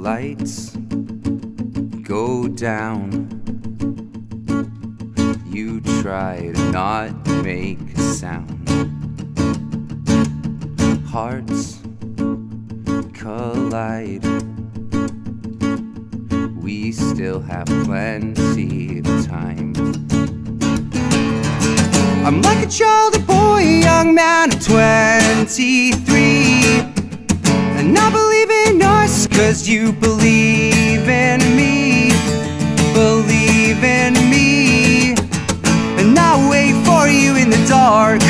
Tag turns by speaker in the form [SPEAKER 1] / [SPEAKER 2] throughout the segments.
[SPEAKER 1] lights go down. You try to not make a sound. Hearts collide. We still have plenty of time. I'm like a child, a boy, a young man of 23. Cause you believe in me. Believe in me. And I'll wait for you in the dark.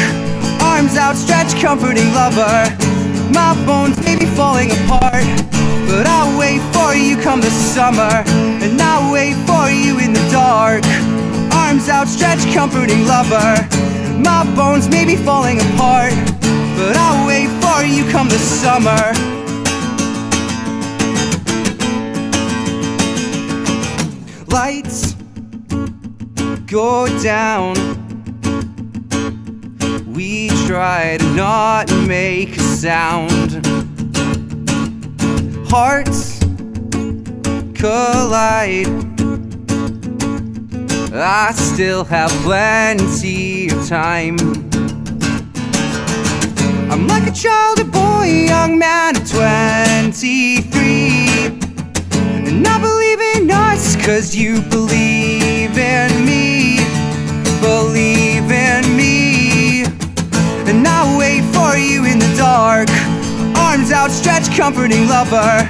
[SPEAKER 1] Arms outstretched, comforting lover. My bones may be falling apart. But I'll wait for you come the summer. And I'll wait for you in the dark. Arms outstretched, comforting lover. My bones may be falling apart. But I'll wait for you come the summer. Lights go down. We try to not make a sound. Hearts collide. I still have plenty of time. I'm like a child, a boy, a young man of 23. And I believe in us cause you believe in me Believe in me. And I'll wait for you in the dark Arms outstretched, comforting lover.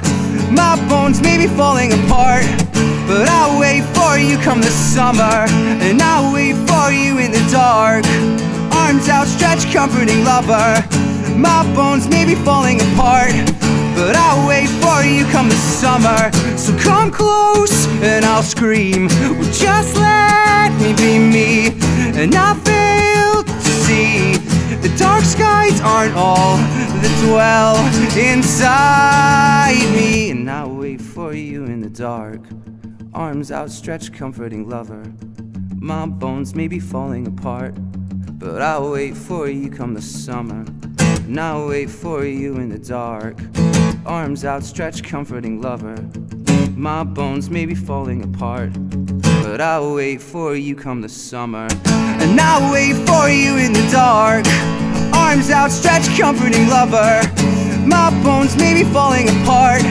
[SPEAKER 1] My bones may be falling apart But I'll wait for you come the summer. And I'll wait for you in the dark Arms outstretched, comforting lover. My bones may be falling apart but I'll wait for you come the summer. So come close and I'll scream well, Just let me be me. And I fail to see The dark skies aren't all that dwell inside me. And I'll wait for you in the dark Arms outstretched, comforting lover. My bones may be falling apart But I'll wait for you come the summer. And I'll wait for you in the dark Arms outstretched, comforting lover. My bones may be falling apart But I'll wait for you come the summer. And I'll wait for you in the dark. Arms outstretched, comforting lover. My bones may be falling apart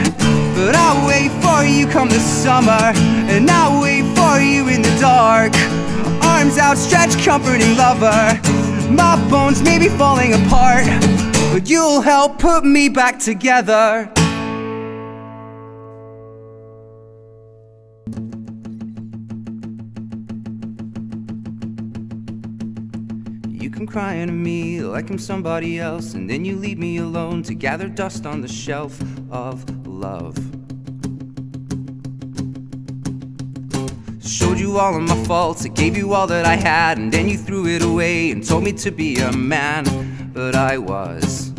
[SPEAKER 1] But I'll wait for you come the summer. And I'll wait for you in the dark. Arms outstretched, comforting lover. My bones may be falling apart but you'll help put me back together. You come crying to me like I'm somebody else, and then you leave me alone to gather dust on the shelf of love. Showed you all of my faults, I gave you all that I had, and then you threw it away and told me to be a man, but I was.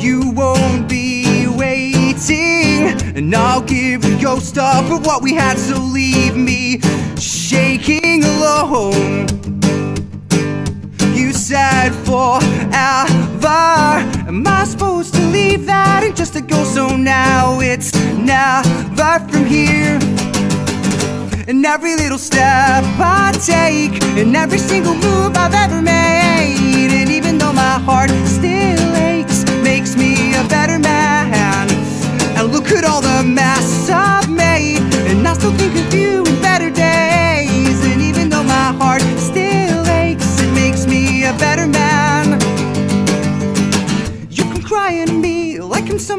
[SPEAKER 1] You won't be waiting, and I'll give you your stuff for what we had, so leave me shaking alone. You said forever. Am I supposed to leave that and just to go? So now it's never from here. And every little step I take, and every single move I've ever made, and even though my heart still aches, makes me a better man. And look at all the mess I've made, and I still think of you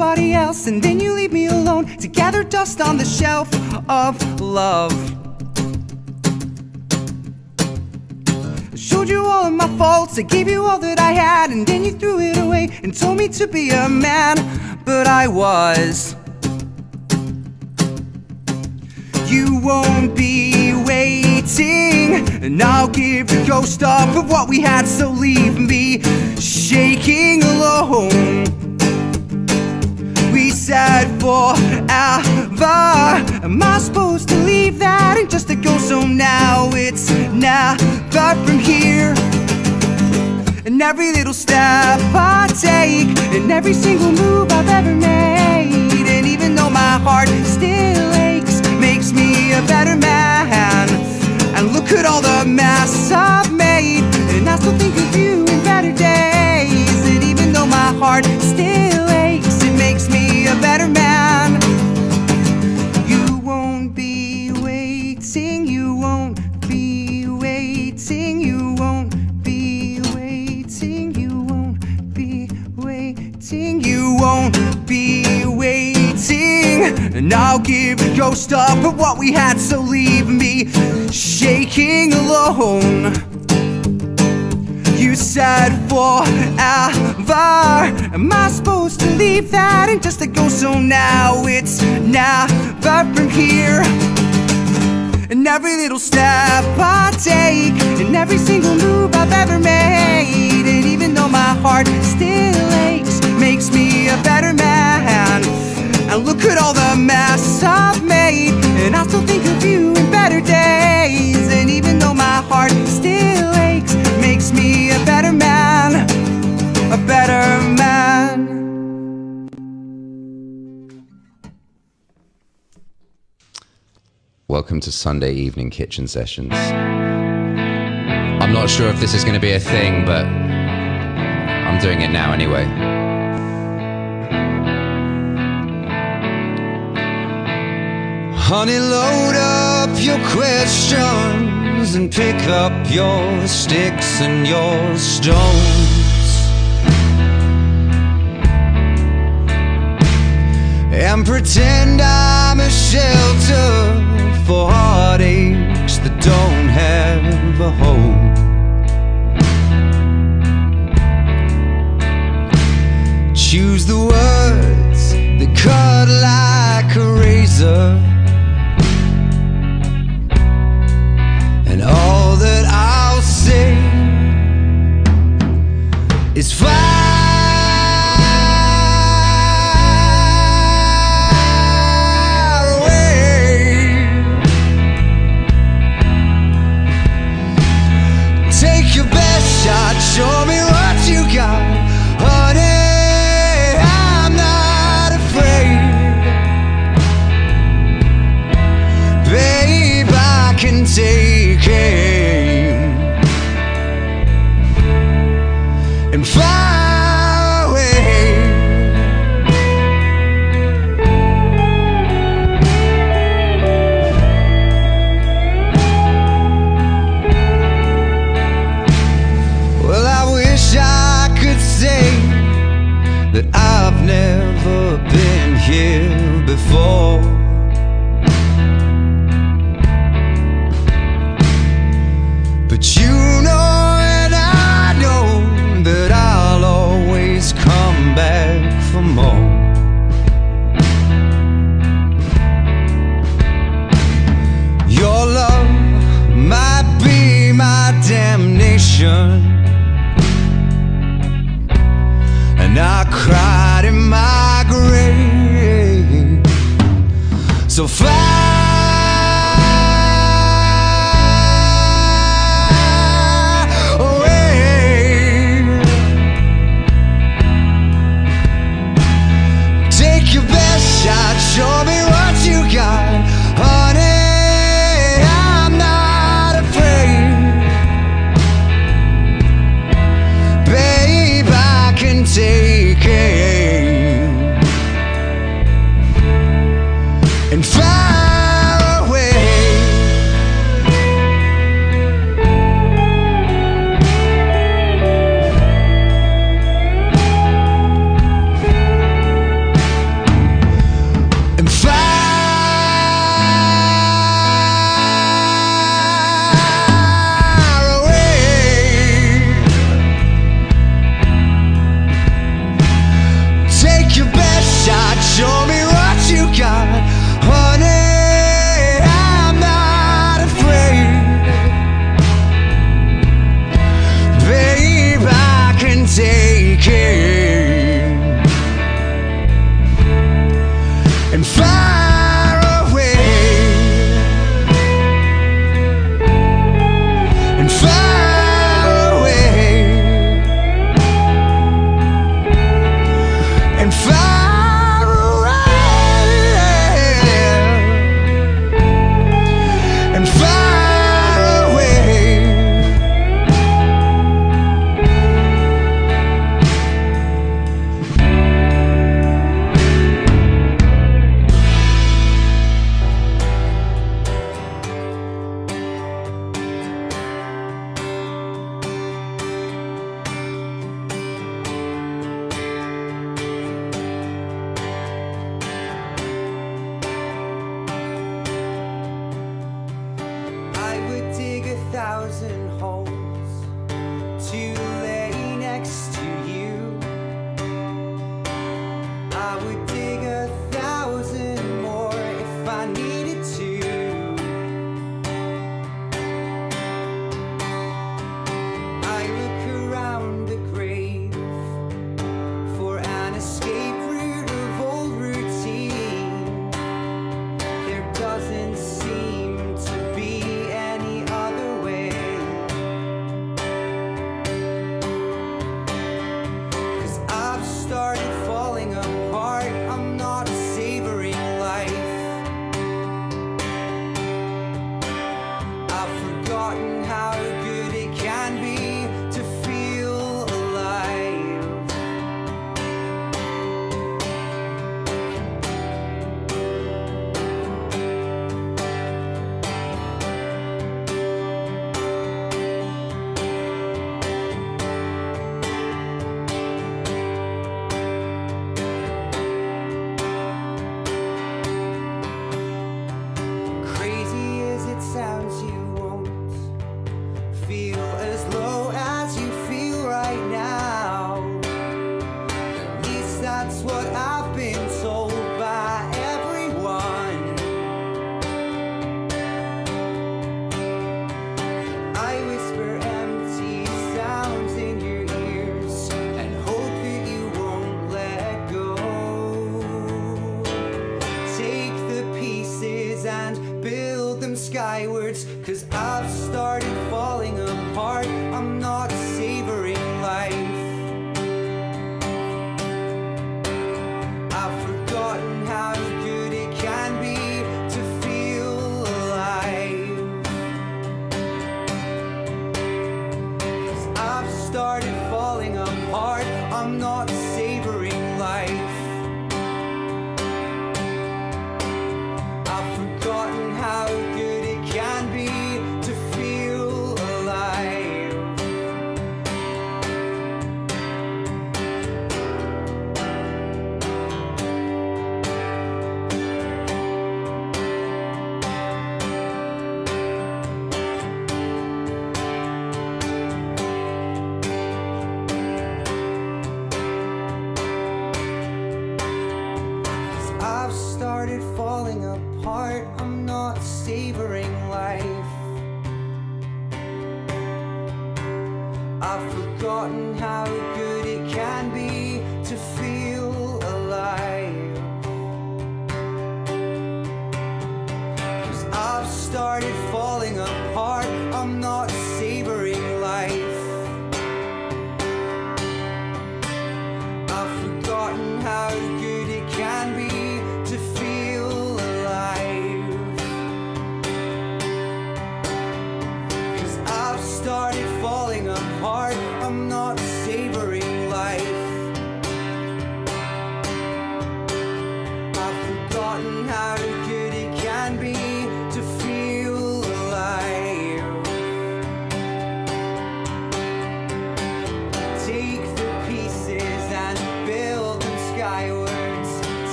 [SPEAKER 1] somebody else, and then you leave me alone to gather dust on the shelf of love. I showed you all of my faults, I gave you all that I had, and then you threw it away and told me to be a man, but I was. You won't be waiting, and I'll give you your stuff of what we had, so leave me shaking alone. We said forever. Am I supposed to leave that and just to go? So now it's never from here. And every little step I take, and every single move I've ever made. And even though my heart still aches, makes me a better man. And look at all the mess I've made, and I still think of you And I'll give a ghost up for what we had, so leave me shaking alone. You said forever. Am I supposed to leave that and just to go? So now it's never from here. And every little step I take, and every single move I've ever made, and even though my heart still aches, makes me a better man. And look at all the mess I've made, and I still think of you in better days. And even though my heart still aches, makes me a better man, a better man.
[SPEAKER 2] Welcome to Sunday evening kitchen sessions. I'm not sure if this is going to be a thing, but I'm doing it now anyway.
[SPEAKER 1] Honey, load up your questions and pick up your sticks and your stones. And pretend I'm a shelter for heartaches that don't have a home. Choose the words that cut like a razor. And all that I'll say is far before.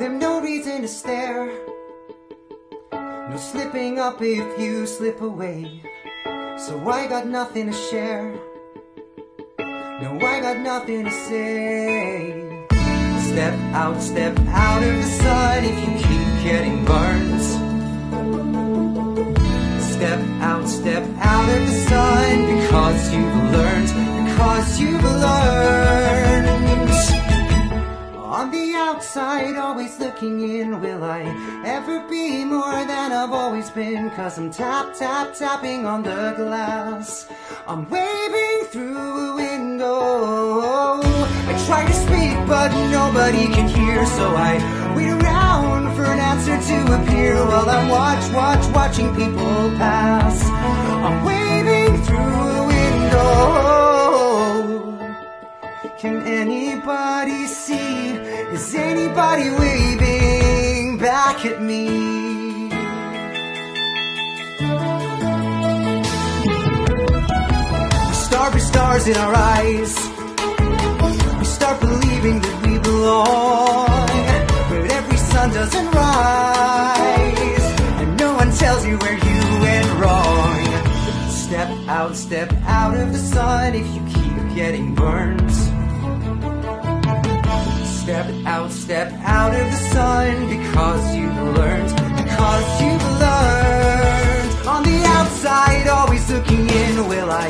[SPEAKER 1] Them no reason to stare, no slipping up if you slip away. So I got nothing to share, no, I got nothing to say. Step out, step out of the sun if you keep getting burned. Step out, step out of the sun because you've learned, because you've learned. On the outside, always looking in, will I ever be more than I've always been? Cause I'm tap, tap, tapping on the glass. I'm waving through a window. I try to speak, but nobody can hear, so I wait around for an answer to appear while I watch, watch, watching people pass. I'm waving through a window. Can anybody see? Is anybody waving back at me? We start with stars in our eyes. We start believing that we belong. But every sun doesn't rise. And no one tells you where you went wrong. Step out, step out of the sun if you keep getting burned. Step out of the sun because you've learned, because you've learned. On the outside, always looking in, will I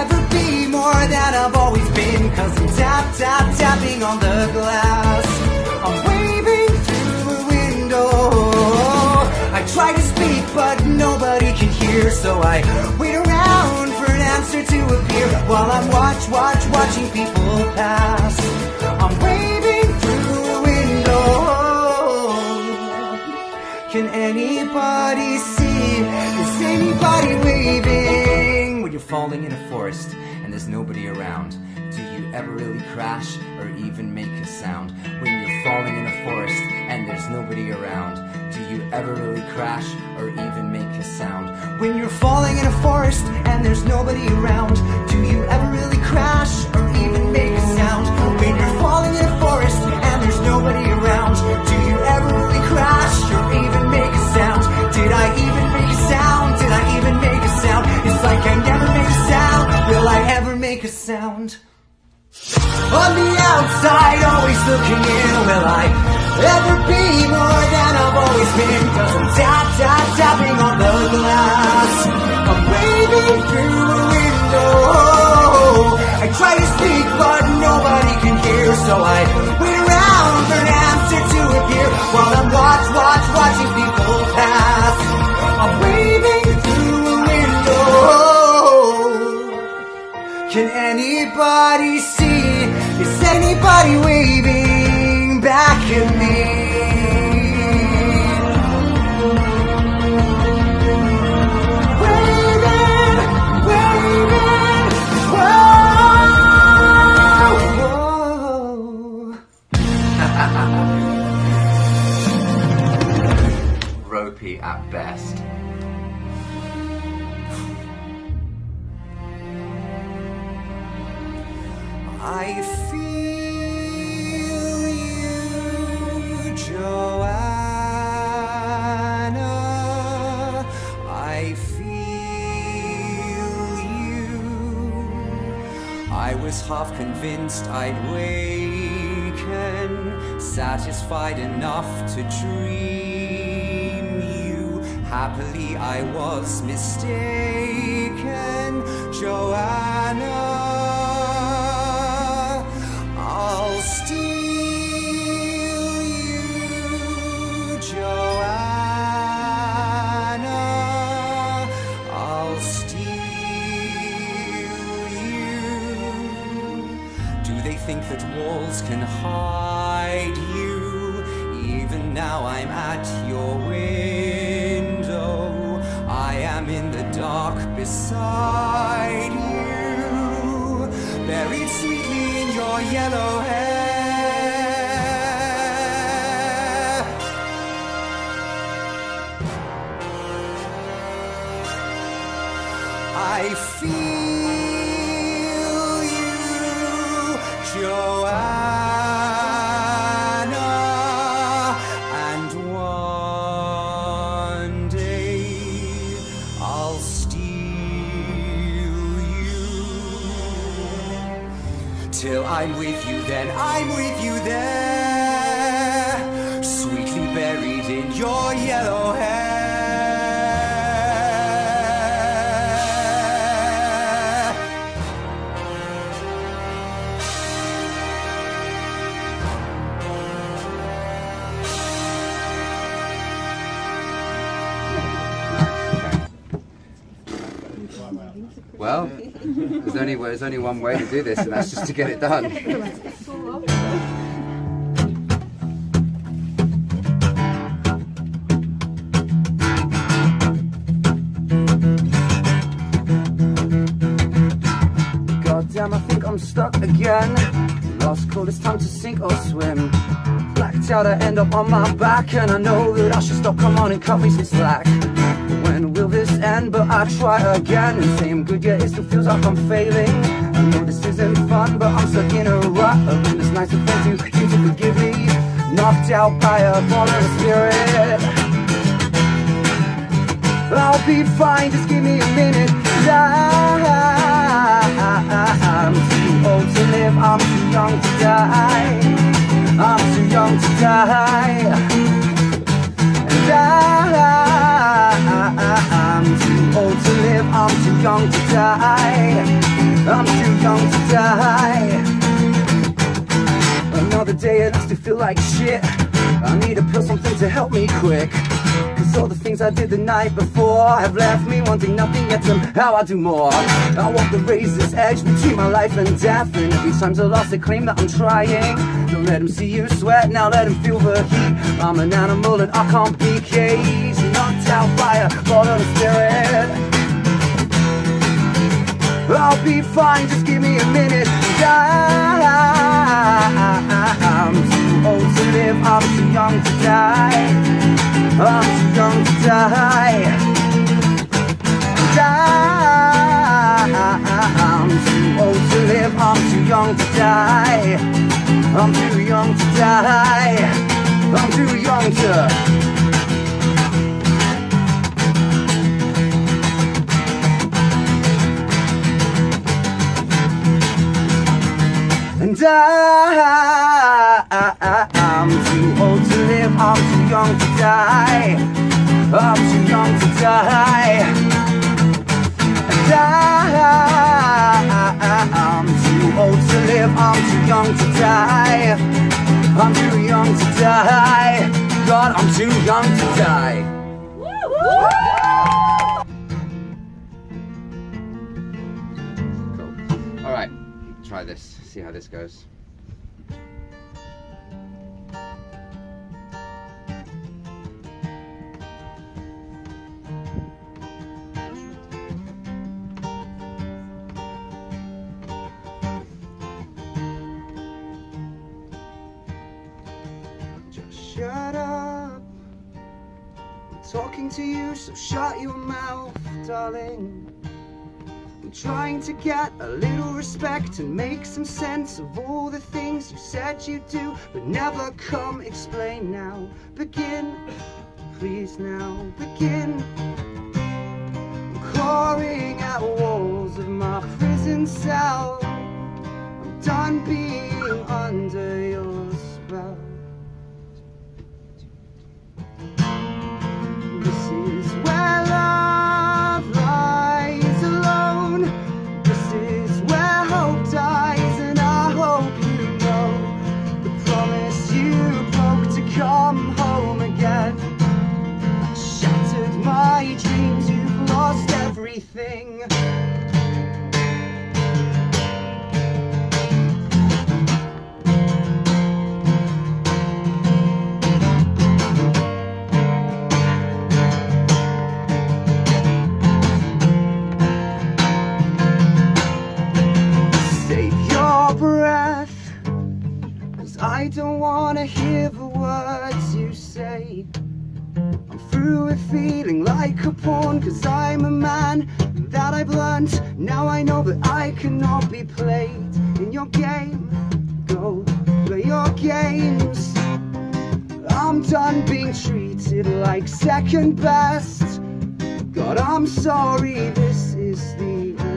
[SPEAKER 1] ever be more than I've always been? Cause I'm tap, tap, tapping on the glass. I'm waving through a window. I try to speak, but nobody can hear, so I wait around for an answer to appear while I'm watch, watch, watching people pass. I'm waving Can anybody see? Is anybody waving? When you're falling in a forest and there's nobody around, do you ever really crash or even make a sound? When you're falling in a forest and there's nobody around, do you ever really crash or even make a sound? When you're falling in a forest and there's nobody around, do you ever really crash or even make a sound? When you're falling in a forest and there's nobody around, do you ever really crash or even It's like I never made a sound. Will I ever make a sound? On the outside, always looking in, will I ever be more than I've always been? Cause I'm tap, tap, tapping on the glass. I'm waving through a window. I try to speak, but nobody can hear, so I wait around for an answer to appear while I'm watch, watch, watching people pass. Can anybody see? Is anybody waving back at me? Convinced I'd waken, satisfied enough to dream you. Happily, I was mistaken,
[SPEAKER 2] Well, there's only there's only one way to do this, and that's just to get it done.
[SPEAKER 1] God damn, I think I'm stuck again. Lost call, it's time to sink or swim. Blacked out, I end up on my back, and I know that I should stop. Come on and cut me some slack. When will this end? But I try again and I'm good, yet it still feels like I'm failing. I know this isn't fun, but I'm stuck in a rut. And it's nice of you to you to forgive me. Knocked out by a fallen spirit. I'll be fine, just give me a minute. I'm too old to live, I'm too young to die. I'm too young to die. And I'm too old to live, I'm too young to die. I'm too young to die. Another day and I still feel like shit. I need a pill, something to help me quick. Cause all the things I did the night before have left me wanting nothing yet somehow I do more. I walk the razor's edge between my life and death. And every time's a loss, they claim that I'm trying. Don't let them see you sweat, now let them feel the heat. I'm an animal and I can't be caged. Out by a fallen spirit. I'll be fine, just give me a minute. I'm too old oh, to live, I'm too young to die. I'm too young to die. I'm too old oh, to live, I'm too young to die. I'm too young to die. I'm too young to. I'm too young to die. God, I'm too young to die.
[SPEAKER 2] Cool. All right, try this. See how this goes.
[SPEAKER 1] So shut your mouth, darling. I'm trying to get a little respect and make some sense of all the things you said you'd do, but never come explain now. Begin, please now, begin. I'm clawing at walls of my prison cell. I'm done being under your breath. I don't wanna hear the words you say. I'm through with feeling like a pawn, cause I'm a man I've learned. Now I know that I cannot be played in your game. Go play your games. I'm done being treated like second best. God, I'm sorry, this is the end.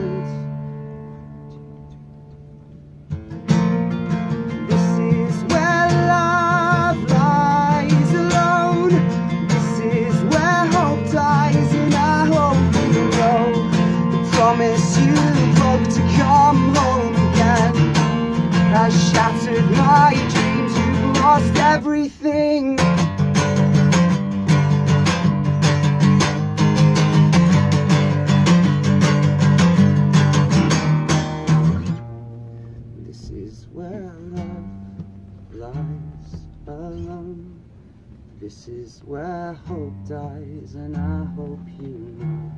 [SPEAKER 1] Has shattered my dreams. You've lost everything. This is where love lies alone. This is where hope dies, and I hope you know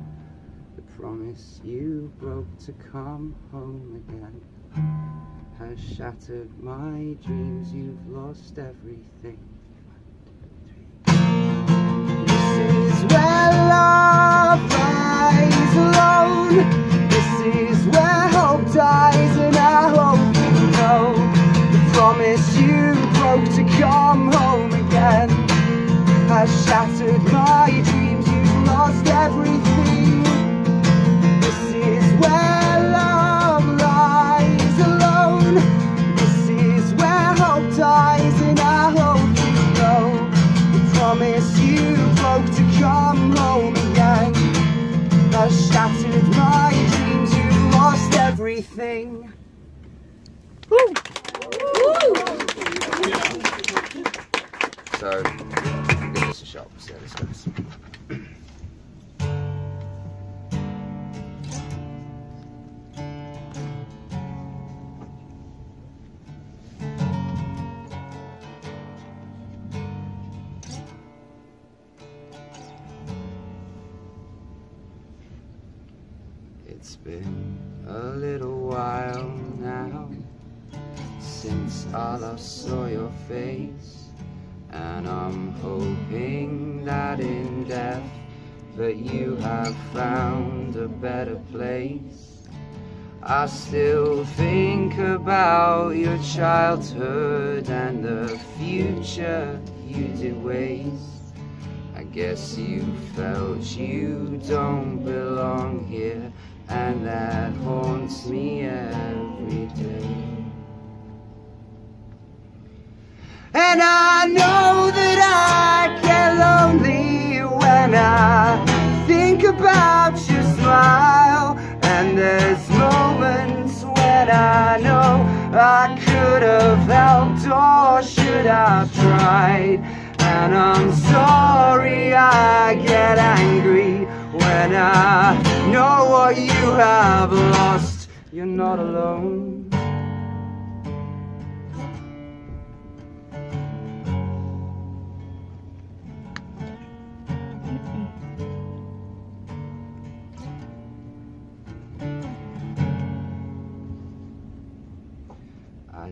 [SPEAKER 1] the promise you broke to come home again has shattered my dreams. You've lost everything. This is where love lies alone. This is where hope dies, and I hope you know the promise you broke to come home again has shattered my dreams. You've lost everything. This is where shattered my dreams. You lost everything. So, give this a shot. See how this goes. I'm hoping that in death that you have found a better place. I still think about your childhood and the future you did waste. I guess you felt you don't belong here, and that haunts me every day. And I know that I get lonely when I think about your smile. And there's moments when I know I could have helped or should have tried. And I'm sorry I get angry when I know what you have lost. You're not alone.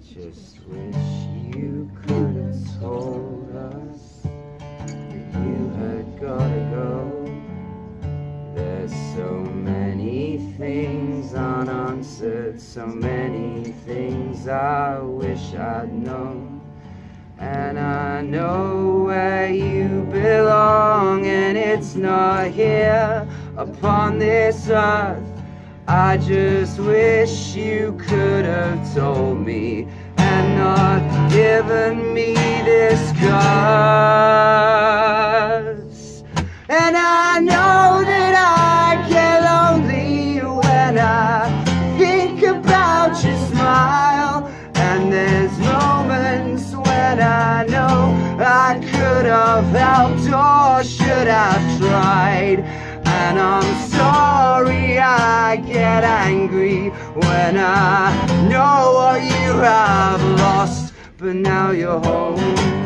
[SPEAKER 1] Just wish you could have told us that you had gotta go. There's so many things unanswered, so many things I wish I'd known. And I know where you belong, and it's not here upon this earth. I just wish you could have told me and not given me this curse. And I know that I get lonely when I think about your smile. And there's moments when I know I could have helped or should have tried. And I'm sorry I get angry when I know what you have lost, but now you're home.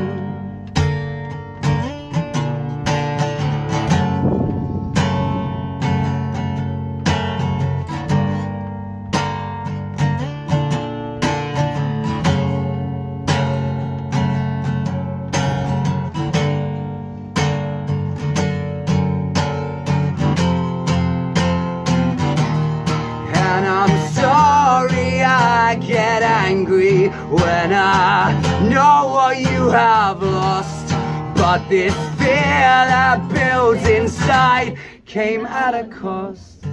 [SPEAKER 1] When I know what you have lost. But this fear that builds inside came at a cost.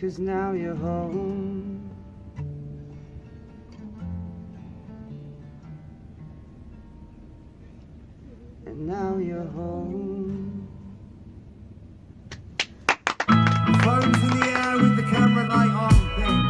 [SPEAKER 1] Cause now you're home. And now you're home.
[SPEAKER 3] Phones in the air with the camera light on. Then.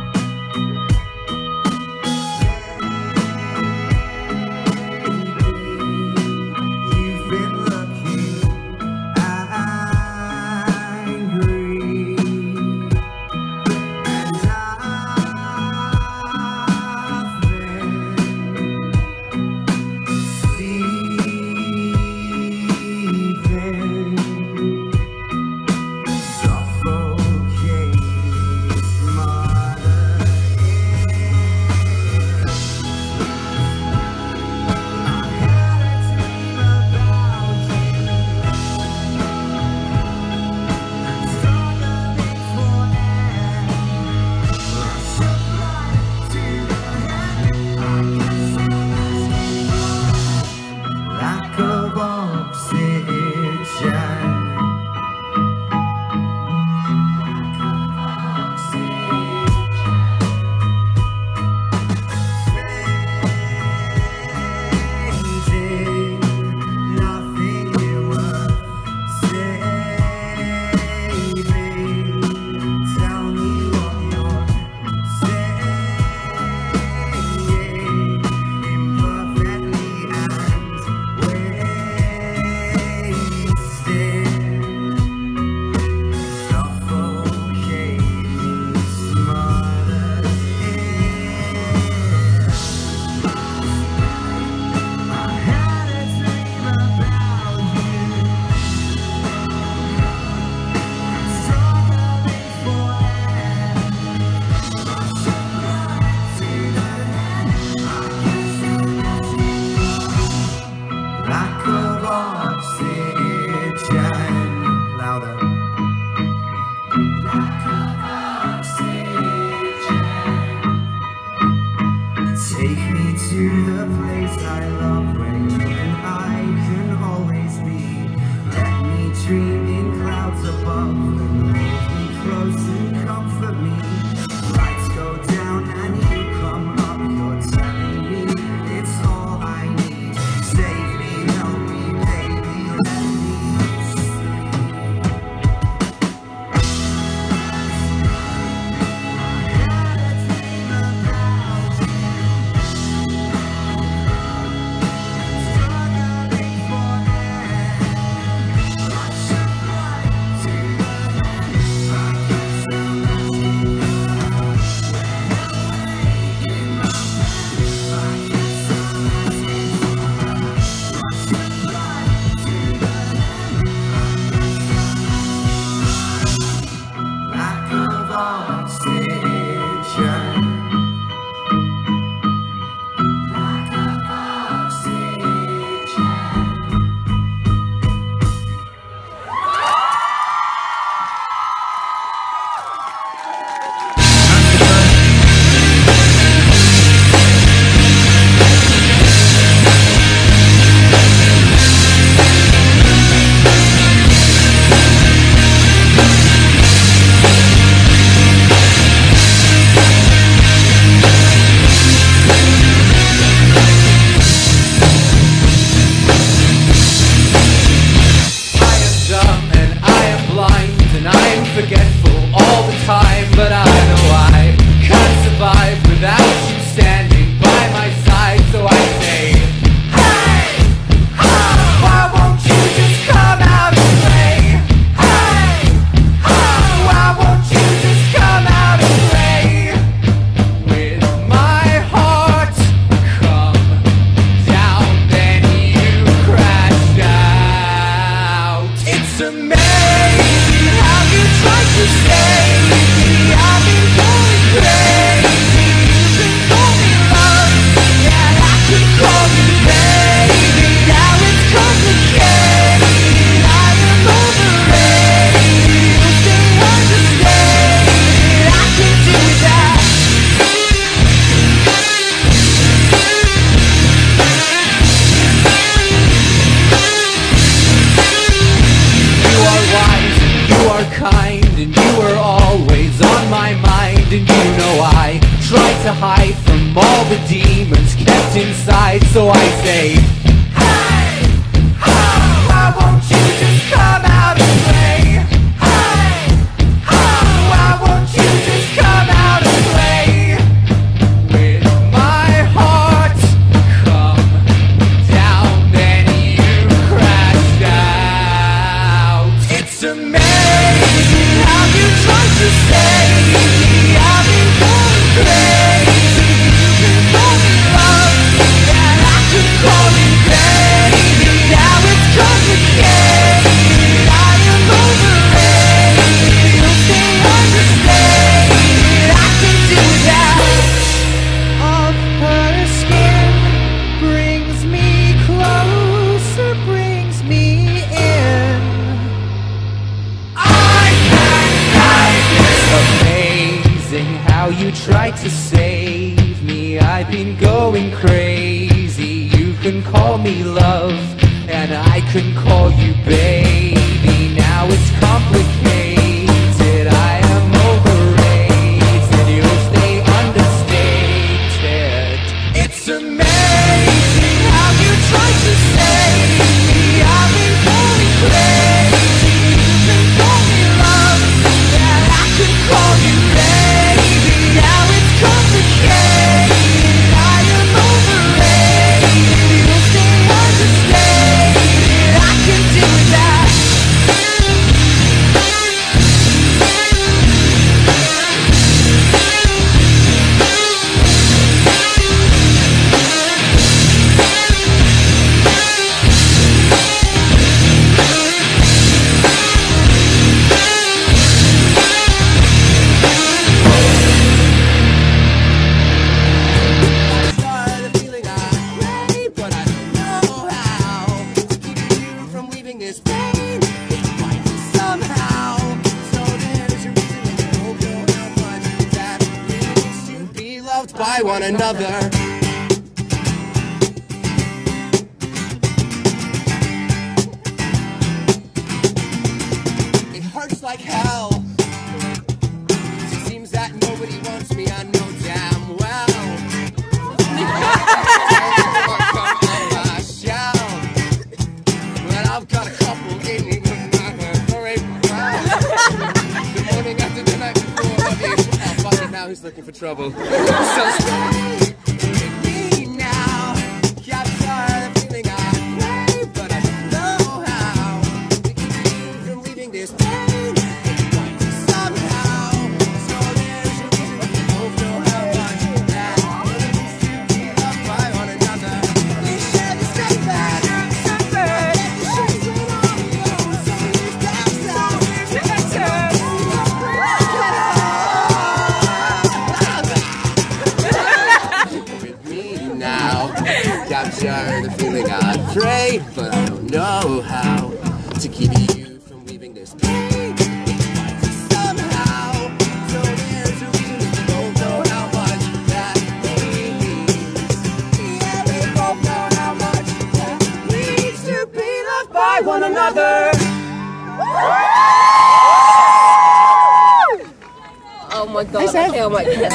[SPEAKER 4] god, I, I feel like that's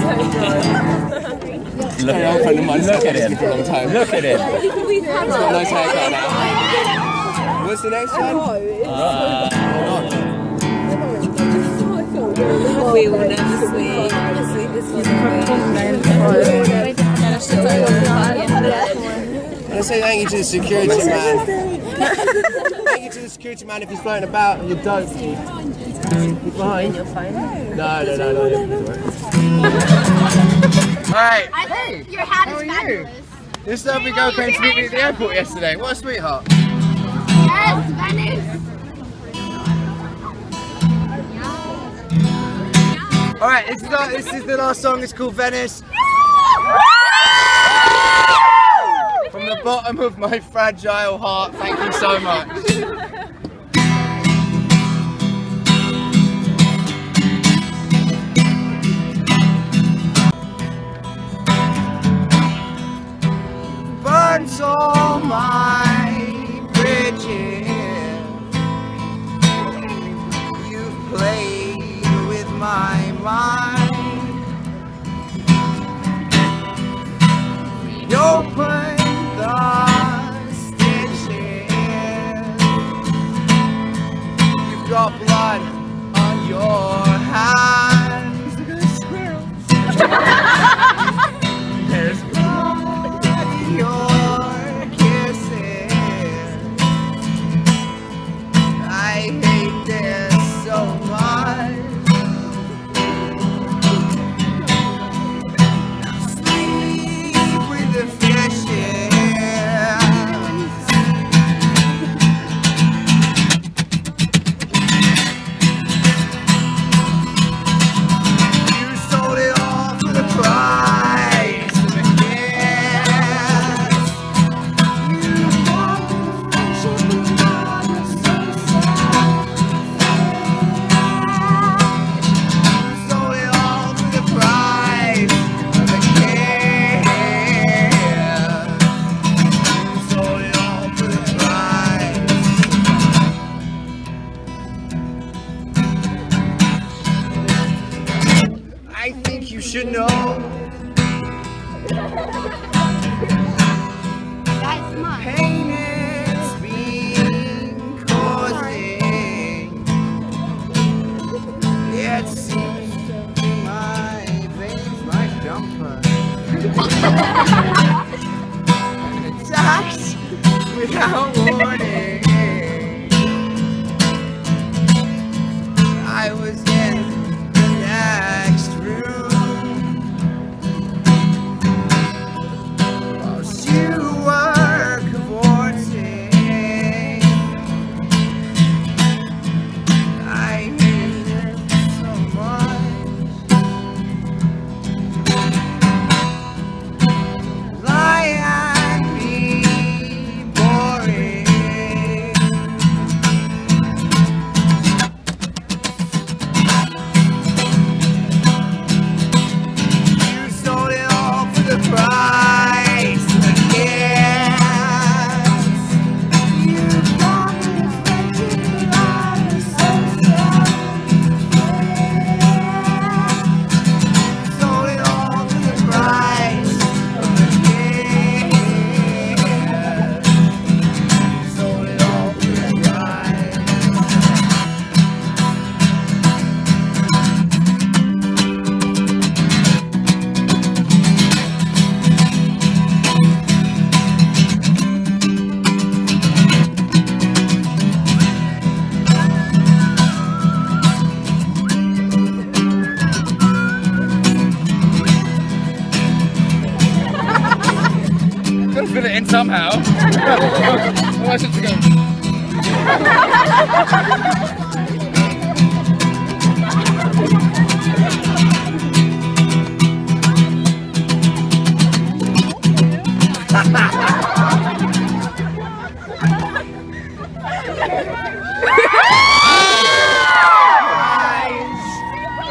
[SPEAKER 4] so
[SPEAKER 5] good.
[SPEAKER 4] Look, at of mine look at him. For a long time. Look at him.
[SPEAKER 5] He's
[SPEAKER 4] got a nice haircut now. What's the next one?
[SPEAKER 5] Uh, oh, we will never sleep. Honestly, this was
[SPEAKER 4] a I say thank you to the security man. thank you to the security man if he's floating about and you're done. Fine.
[SPEAKER 5] You're fine.
[SPEAKER 4] No, no, no, no. Alright.
[SPEAKER 3] I think hey, your hat is fabulous. You?
[SPEAKER 4] This is we go came to meet me at the airport yesterday. What a sweetheart.
[SPEAKER 3] Yes, Venice.
[SPEAKER 1] Alright, this is our, this is the last song, it's called Venice. From the bottom of my fragile heart, thank you so much. burns all my bridges. You've played with my mind. You open the stitches. You've got blood on your hands. Squirrels. somehow. Otherwise it's go.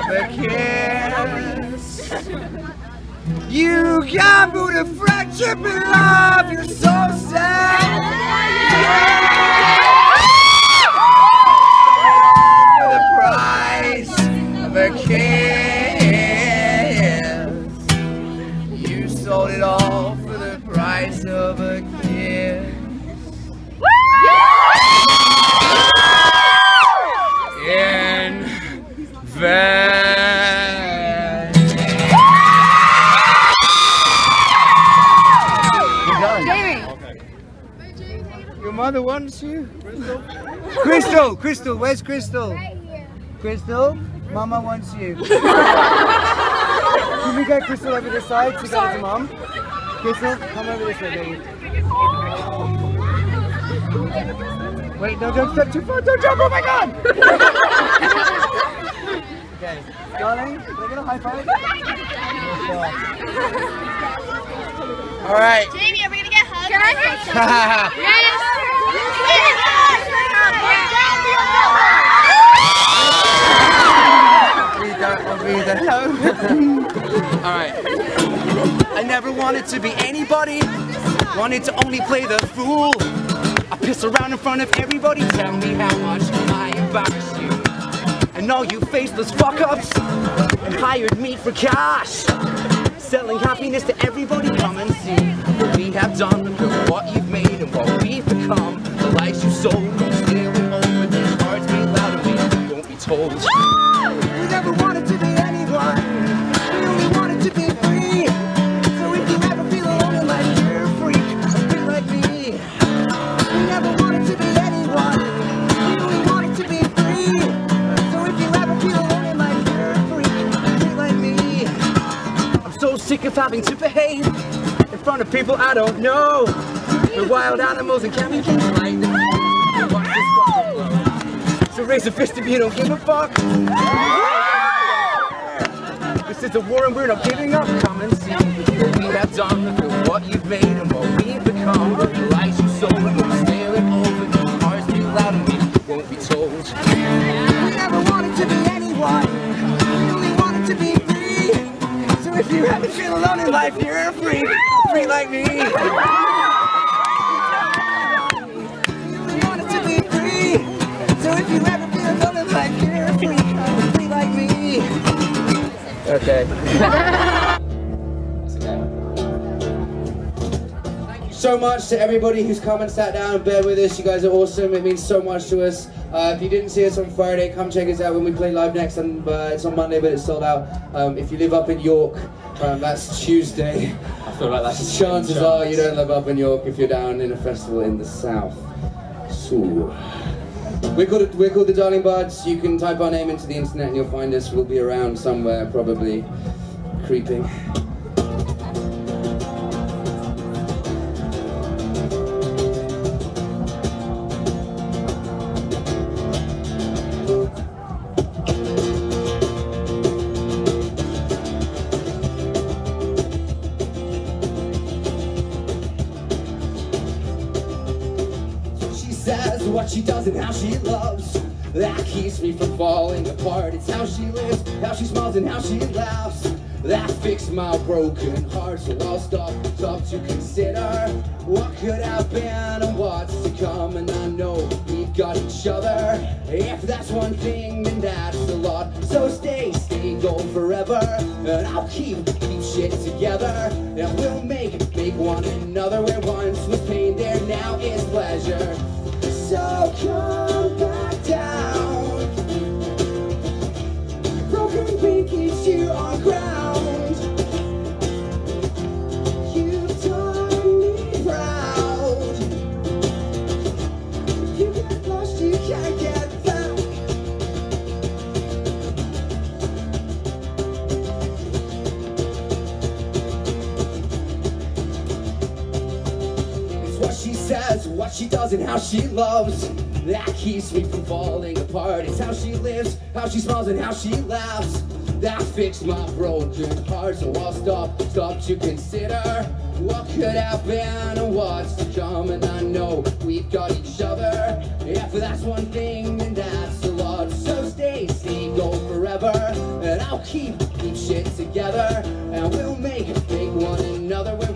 [SPEAKER 1] The kiss. You gambled a friendship and love. Crystal, Crystal, where's Crystal? Crystal, Mama wants you. Can we get Crystal over this side to go to Mom? Crystal, come over this way, baby. Wait, no, don't step too far. Don't jump. Oh my God. okay, darling, can I get a high five? All right.
[SPEAKER 3] Jamie, are we gonna get hugs?
[SPEAKER 1] Read that, I'll. Alright. I never wanted to be anybody. Wanted to only play the fool. I piss around in front of everybody. Tell me how much I embarrassed you. And all you faceless fuck ups. And hired me for cash. Selling happiness to everybody. Come and see what we have done. Look what you've made and what we've become. The lies you sold. Stealing over these hearts beat loud and we won't be told. Having to behave in front of people I don't know. We're wild animals and can't be like this. So raise a fist if you don't give a fuck. This is a war and we're not giving up. Come and see what we have done. What you've made and what we've become. The lies you sold, we're staring. The cars too loud and we won't be told. We never wanted to be anyone. If you ever feel alone in life, you're a freak. Free like me. We wanted to be free. So if you ever feel alone in life, you're a freak. Free like me.
[SPEAKER 6] Okay.
[SPEAKER 1] Thank you so much to everybody who's come and sat down and bear with us. You guys are awesome. It means so much to us. Uh, if you didn't see us on Friday, come check us out when we play live next. And uh, it's on Monday, but it's sold out. Um, if you live up in York, um, that's Tuesday.
[SPEAKER 6] I feel like that's
[SPEAKER 1] Chances are you don't live up in York if you're down in a festival in the south. So. We're called, we're called the Darling Buds. You can type our name into the internet and you'll find us. We'll be around somewhere, probably creeping. What she does and how she loves. That keeps me from falling apart. It's how she lives, how she smiles, and how she laughs. That fixed my broken heart. So I'll stop, stop to consider what could have been and what's to come. And I know we've got each other. If that's one thing, then that's a lot. So stay, stay, go forever. And I'll keep, keep shit together. And we'll make, make one another. Where once was pain, there now is pleasure. Come back she does, and how she loves. That keeps me from falling apart. It's how she lives, how she smiles, and how she laughs. That fixed my broken heart. So I'll stop, stop to consider what could have been and what's to come. And I know we've got each other. If that's one thing, and that's a lot. So stay, stay, go forever. And I'll keep, keep shit together. And we'll make, make one another. Where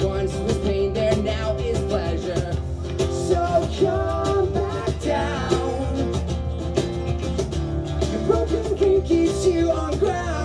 [SPEAKER 1] ground.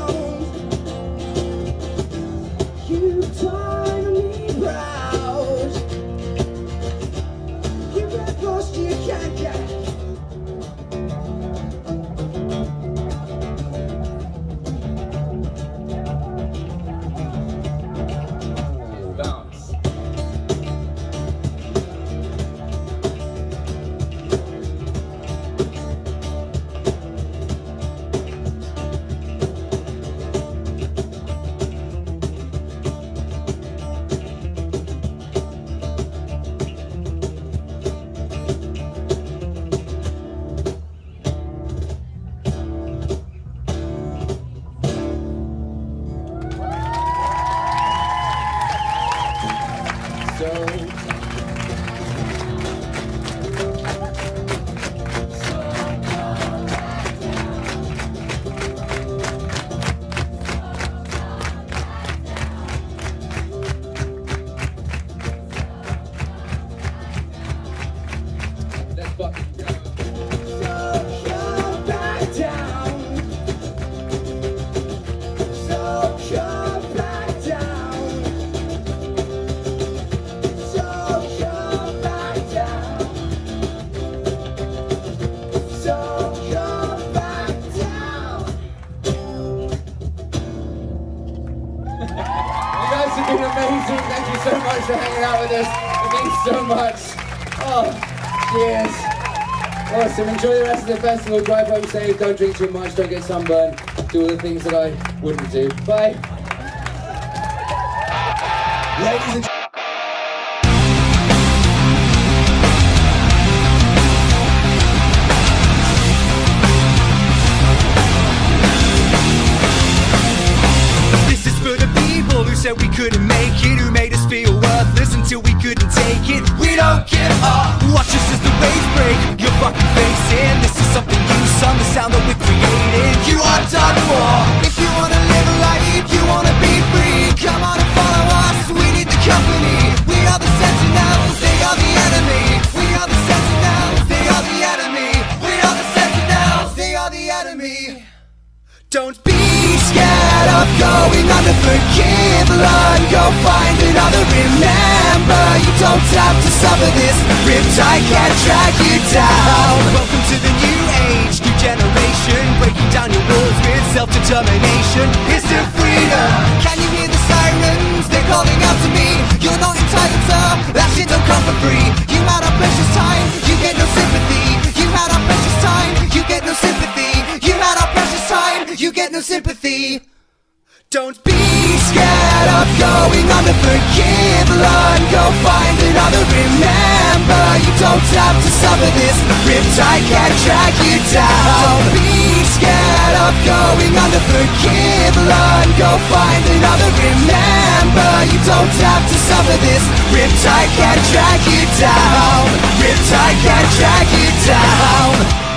[SPEAKER 1] Much. Oh, cheers. Awesome. Enjoy the rest of the festival. Drive home safe. Don't drink too much. Don't get sunburned. Do all the things that I wouldn't do. Bye. Ladies and
[SPEAKER 7] This is for the people who said we couldn't make Don't be scared
[SPEAKER 8] of going under. Forgive, learn, go find another. Remember, you don't have to suffer this. Riptide can't drag you down. Welcome to the new age, new generation. Breaking down your walls with self-determination. Is there freedom? Can you hear the sirens? They're calling out to me. You're not entitled to That shit. Don't come for free. You had our precious time. You get no sympathy. You had our precious time. You get no sympathy You get no sympathy. Don't be scared of going under Forgive, learn, go find another. Remember, you don't have to suffer this. Riptide can't drag you down. Don't be scared of going under Forgive, learn, go find another. Remember, you don't have to suffer this. Riptide can't drag you down. Riptide can't drag you down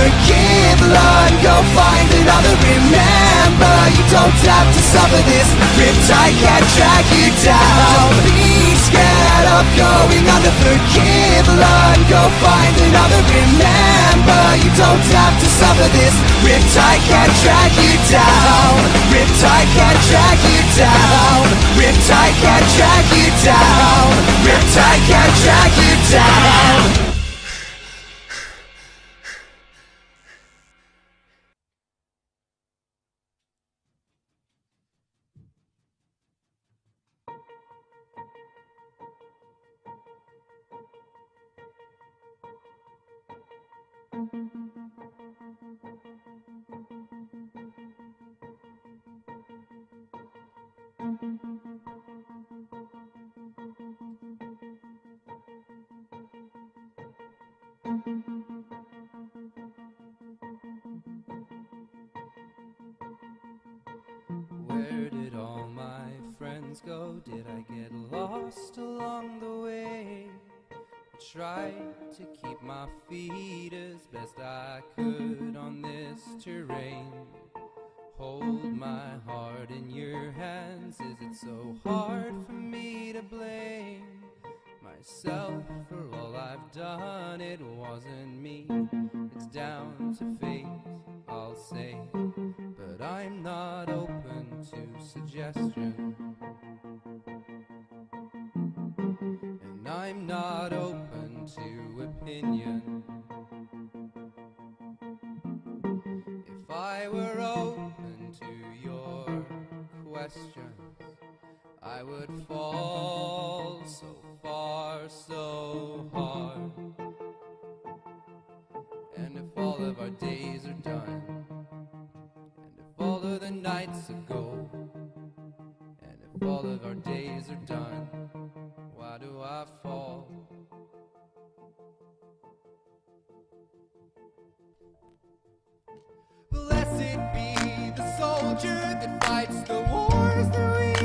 [SPEAKER 8] Forgive, learn, go find another. Remember, you don't have to suffer this. Riptide can't drag you down. Don't be scared of going under. Forgive, learn, go find another. Remember, you don't have to suffer this. Riptide can't drag you down. Riptide can't drag you down. Riptide can't drag you down. Riptide can't drag you down
[SPEAKER 1] Where did all my friends go? Did I get lost? I tried to keep my feet as best I could on this terrain. Hold my heart in your hands. Is it so hard for me to blame myself for all I've done? It wasn't me, it's down to fate, I'll say. But I'm not open to suggestion. And I'm not open to opinion. If I were open to your questions, I would fall so far, so hard. And if all of our days are done, and if all of the nights are gold, and if all of our days are done, why do I fall? Blessed be the soldier that fights the wars that we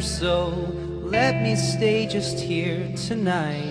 [SPEAKER 1] so let me stay just here tonight.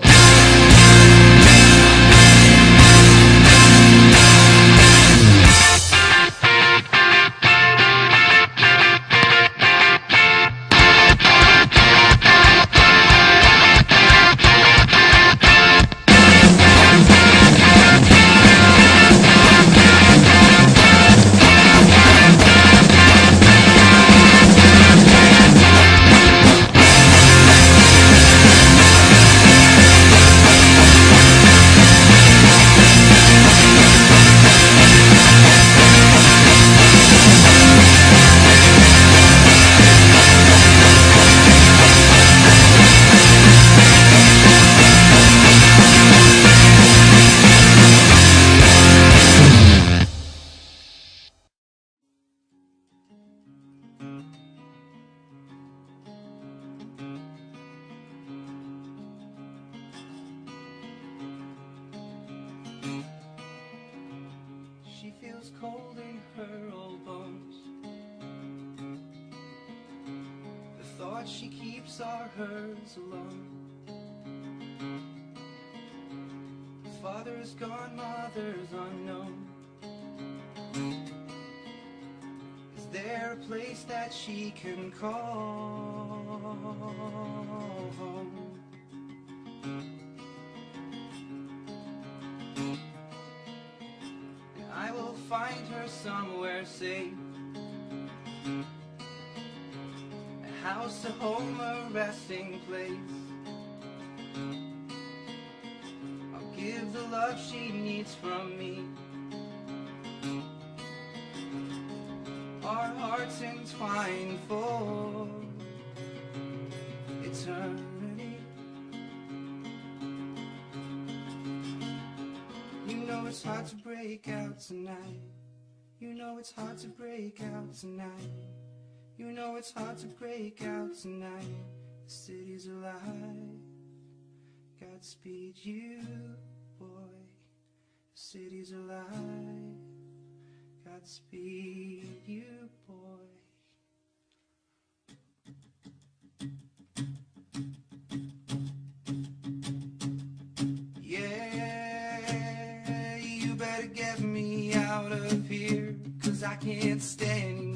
[SPEAKER 1] Unknown. Is there a place that she can call home? I will find her somewhere safe. A house, a home, a resting place. Give the love she needs from me. Our hearts entwined for eternity. You know it's hard to break out tonight. You know it's hard to break out tonight. You know it's hard to break out tonight. The city's alive. Godspeed you, boy. The city's alive. Godspeed you, boy. Yeah, you better get me out of here, cause I can't stand anymore.